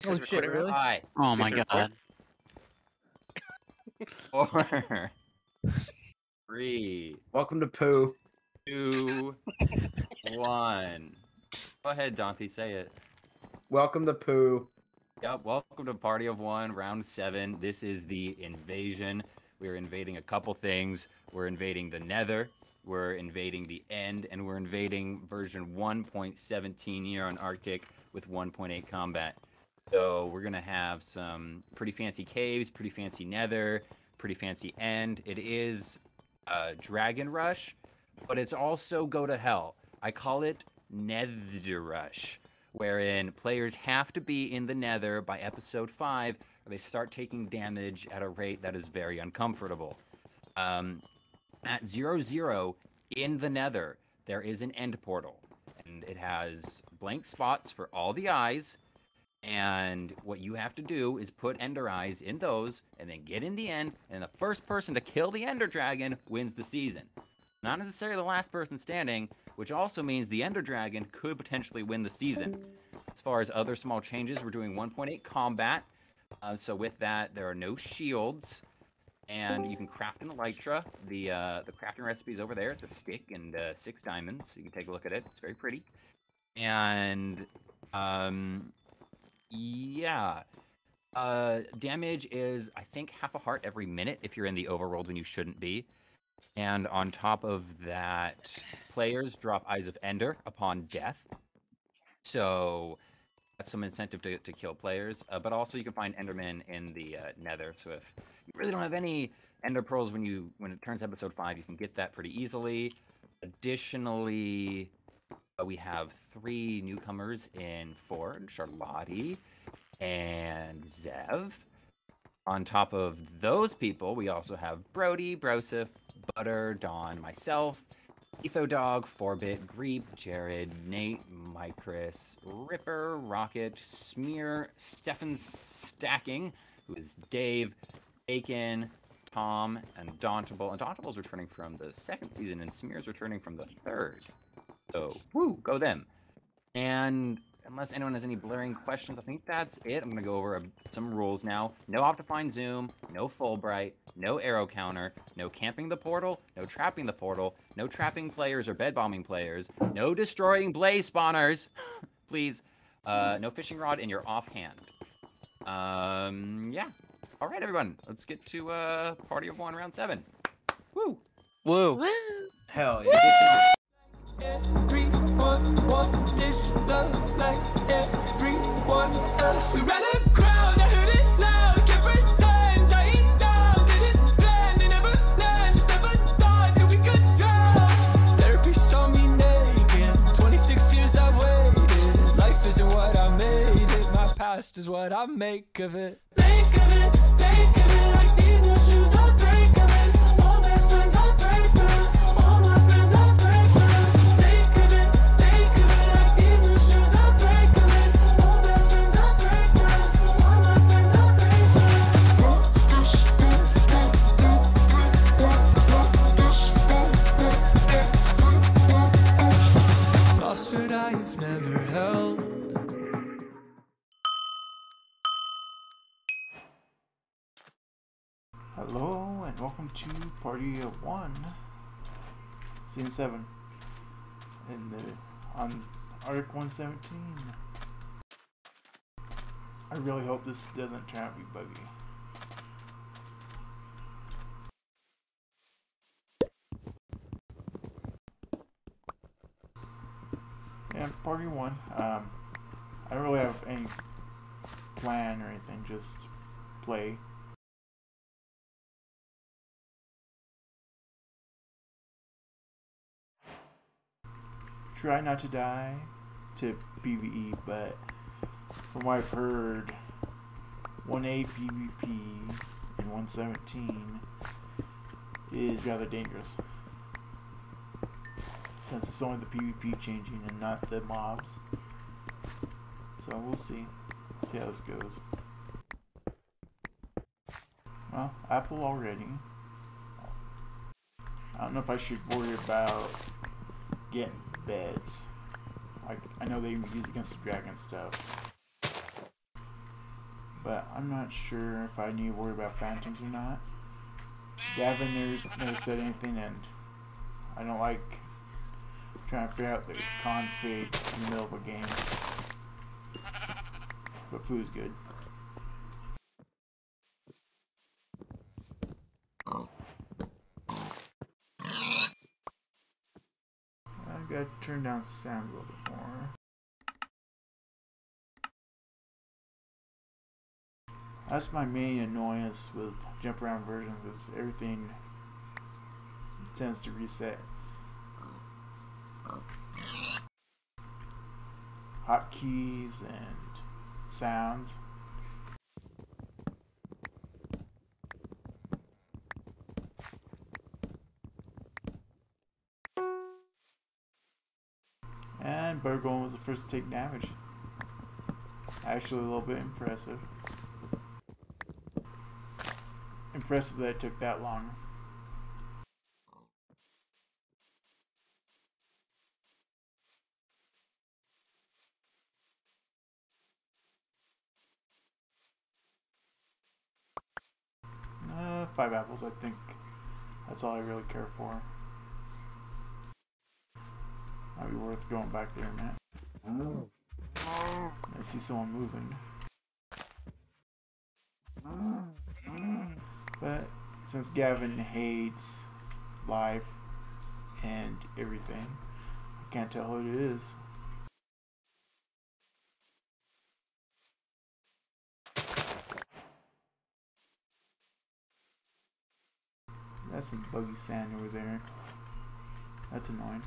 This Oh, is shit, recording really? Five, Oh my god. four, three, Welcome to poo. two, one. Go ahead, Donkey, say it. Welcome to poo. Yep, welcome to Party of One, round seven. This is the invasion. We're invading a couple things. We're invading the Nether, we're invading the End, and we're invading version 1.17 here on Arctic with 1.8 combat. So we're gonna have some pretty fancy caves, pretty fancy Nether, pretty fancy End. It is uh, Dragon Rush, but it's also Go to Hell. I call it Nether Rush wherein players have to be in the nether by episode 5 or they start taking damage at a rate that is very uncomfortable. Um, at 0 0 in the nether, there is an end portal, and it has blank spots for all the eyes. And what you have to do is put ender eyes in those and then get in the end, and the first person to kill the ender dragon wins the season. Not necessarily the last person standing, which also means the Ender Dragon could potentially win the season. As far as other small changes, we're doing 1.8 combat. Uh, so with that, there are no shields, and you can craft an elytra. The uh, the crafting recipe is over there. It's a stick and uh, six diamonds. You can take a look at it. It's very pretty. And um, yeah. Uh, damage is I think half a heart every minute if you're in the overworld when you shouldn't be. And on top of that, players drop Eyes of Ender upon death. So that's some incentive to, to kill players. Uh, but also you can find Enderman in the uh, Nether. So if you really don't have any Ender Pearls when you when it turns episode five, you can get that pretty easily. Additionally, Uh, we have three newcomers in Forge, Charlotte and Zev. On top of those people, we also have Brody, Brosif, Butter, Dawn, myself, Etho Ethodog, Forbit, Greep, Jared, Nate, Micris, Ripper, Rocket, Smear, Stefan Stacking, who is Dave, Bacon, Tom, and Dauntable. And Dauntable's returning from the second season, and Smear's returning from the third. So, woo, go them. And unless anyone has any blaring questions, I think that's it. I'm going to go over some rules now. No Optifine Zoom, no Fullbright, no arrow counter, no camping the portal, no trapping the portal, no trapping players or bed bombing players, no destroying blaze spawners, please, uh, no fishing rod in your offhand. Um, yeah. All right, everyone, let's get to uh, Party of One, round seven. Woo! Woo. Hell yeah. Everyone want this love like everyone else. We ran a crowd, I heard it loud, down, didn't plan, they never land. Just never thought that we could drown. Therapy saw me naked. 26 years I've waited. Life isn't what I made it. My past is what I make of it. Make of it, make of it. Party of One, Scene Seven, in the on Arc One Seventeen. I really hope this doesn't turn out to be buggy. Yeah, Party One. Um, I don't really have any plan or anything. Just play. Try not to die to PvE, but from what I've heard, 1A PvP in 117 is rather dangerous. Since it's only the PvP changing and not the mobs. So we'll see. See how this goes. Well, Apple already. I don't know if I should worry about getting beds. I, I know they use against the dragon stuff. but I'm not sure if I need to worry about phantoms or not. Gavin never, never said anything, and I don't like trying to figure out the config in the middle of a game. But food's good. Gotta turn down sound a little bit more. That's my main annoyance with jump around versions is everything tends to reset. Hotkeys and sounds. And Burgoyne was the first to take damage. Actually, a little bit impressive. Impressive that it took that long. Uh, five apples, I think. That's all I really care for. Might be worth going back there man. Oh. I see someone moving. But since Gavin hates life and everything, I can't tell who it is. That's some buggy sand over there. That's annoying.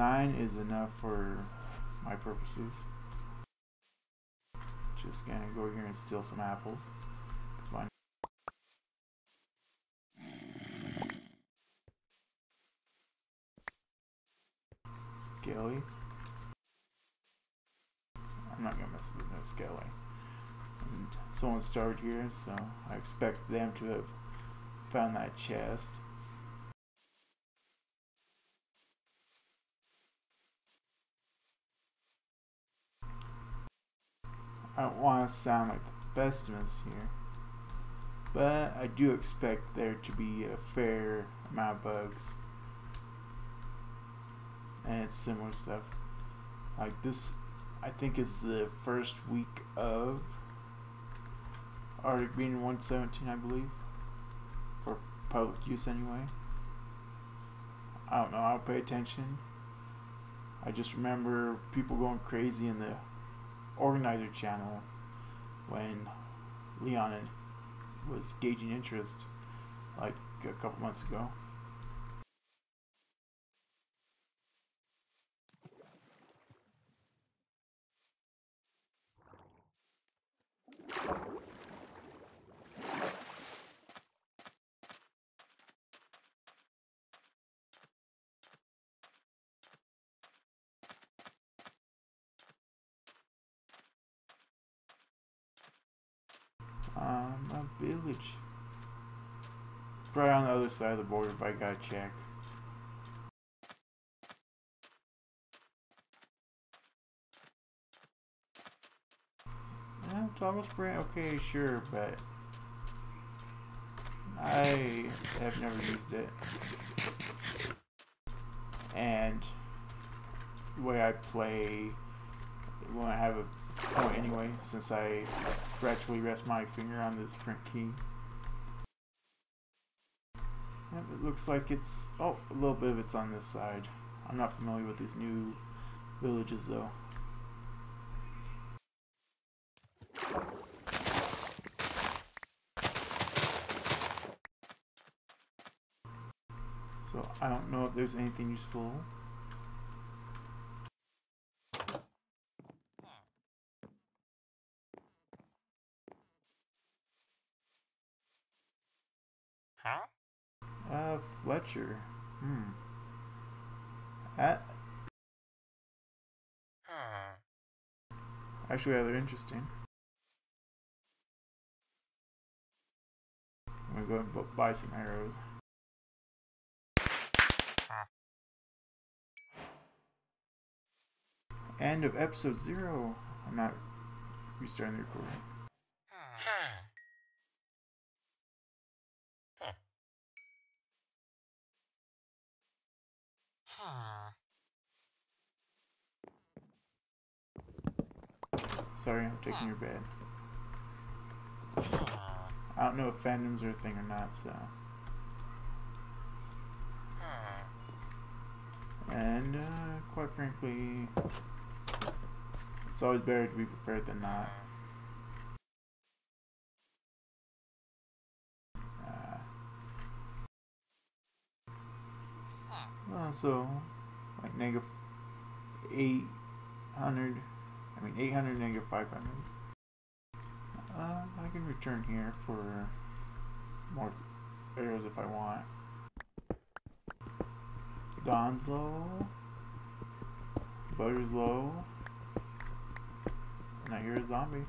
Nine is enough for my purposes. Just gonna go here and steal some apples. Skelly. I'm not gonna mess with no Skelly. And someone started here, so I expect them to have found that chest. I don't want to sound like the pessimist here, but I do expect there to be a fair amount of bugs and similar stuff. Like this, I think is the first week of Arctic Green 117, I believe, for public use anyway. I don't know. I'll pay attention. I just remember people going crazy in the organizer channel when Leon was gauging interest like a couple months ago. Um, a village. Probably on the other side of the border, but I gotta check. Yeah, Thomas Brand, okay, sure, but I have never used it. And the way I play, when I have a point anyway, since I gradually rest my finger on this print key. Yep, it looks like it's, oh, a little bit of it's on this side. I'm not familiar with these new villages though. So I don't know if there's anything useful. Fletcher. Hmm. That. Actually, rather interesting. I'm gonna go and buy some arrows. End of episode zero. I'm not restarting the recording. Sorry, I'm taking your bed. I don't know if phantoms are a thing or not, so. And uh, quite frankly, it's always better to be prepared than not. Uh, so like negative eight hundred. I mean eight hundred negative five hundred. Uh, I can return here for more arrows if I want. Don's low. Butter's low. And I hear a zombie.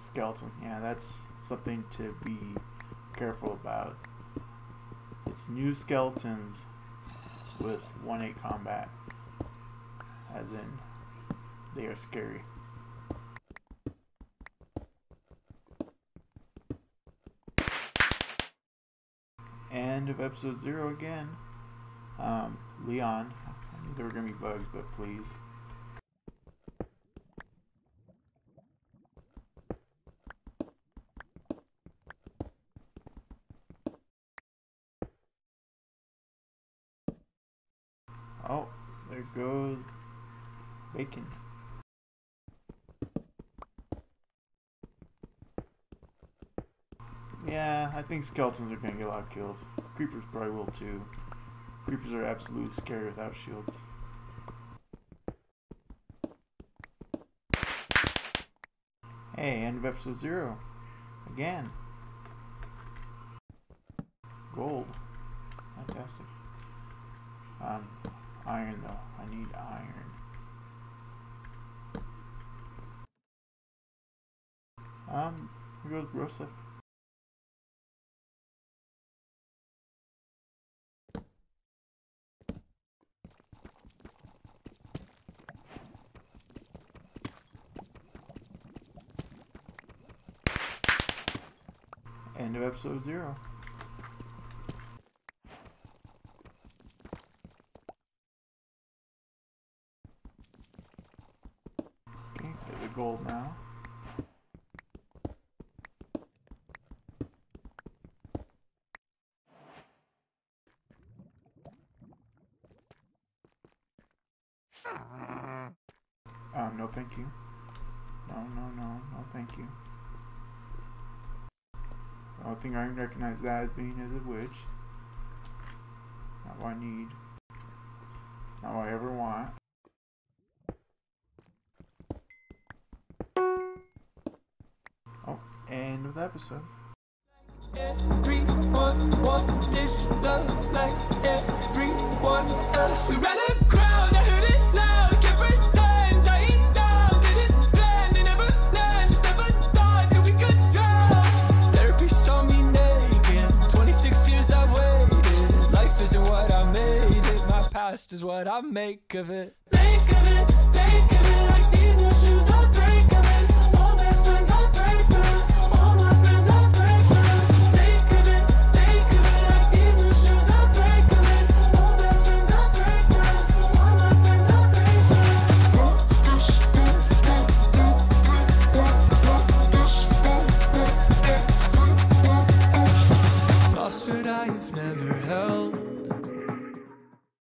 Skeleton. Yeah, that's something to be careful about. It's new skeletons with 1 8 combat. As in, they are scary. End of episode zero again. Um, Leon. I knew there were gonna be bugs, but please. Oh, there goes bacon. Yeah, I think skeletons are gonna get a lot of kills. Creepers probably will too. Creepers are absolutely scary without shields. Hey, end of episode zero. Again. Gold. Fantastic. Um, iron though. I need iron. Um, here goes Broseph. End of episode zero. Okay, get the gold now. Um, no thank you. No, no, no, no thank you. Only thing I recognize that as being is a witch. Not what I need. Not what I ever want. Oh, end of the episode. Everyone want this love like everyone else. We ran a is what I make of it.